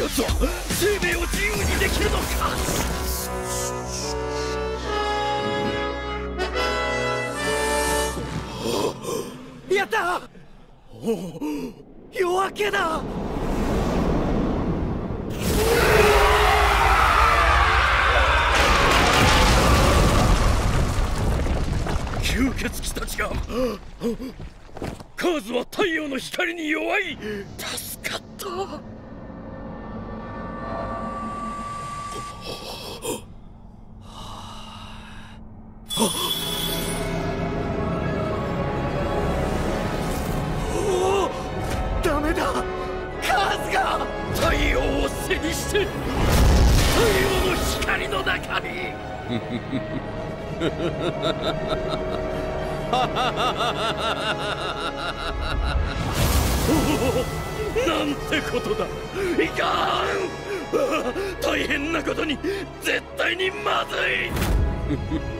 奴は生命を自由にできるのかやったお夜明けだ吸血鬼たちが。カーズは太陽の光に弱い。助かったおおダメだ。カーズが太陽を背にして太陽の光の中に。なんてことだ。いかん。大変なことに絶対にまずい。